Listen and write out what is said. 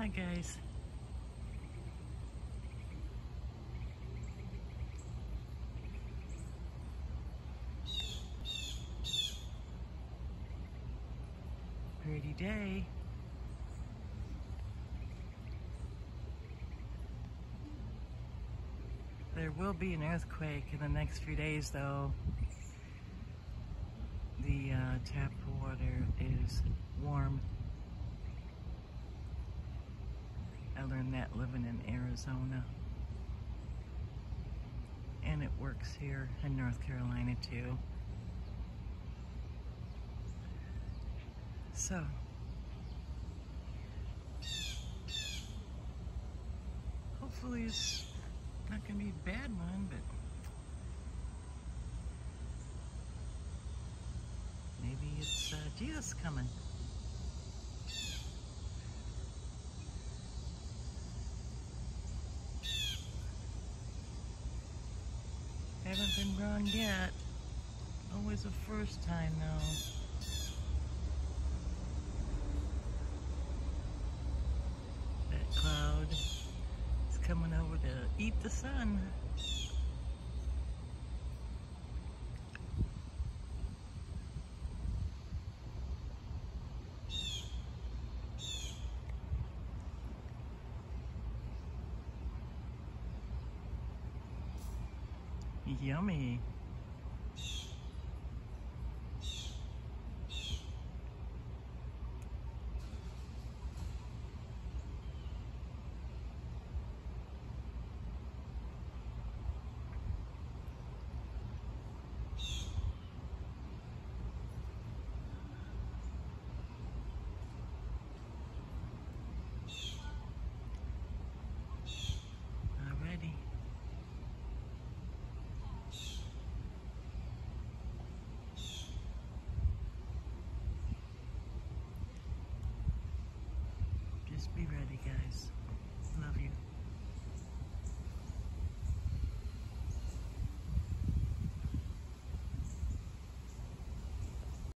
Hi guys. Pretty day. There will be an earthquake in the next few days though. The uh, tap water is warm. I learned that living in Arizona. And it works here in North Carolina too. So, hopefully it's not going to be a bad one, but maybe it's uh, Jesus coming. Haven't been wrong yet. Always a first time though. That cloud is coming over to eat the sun. Yummy. Just be ready, guys.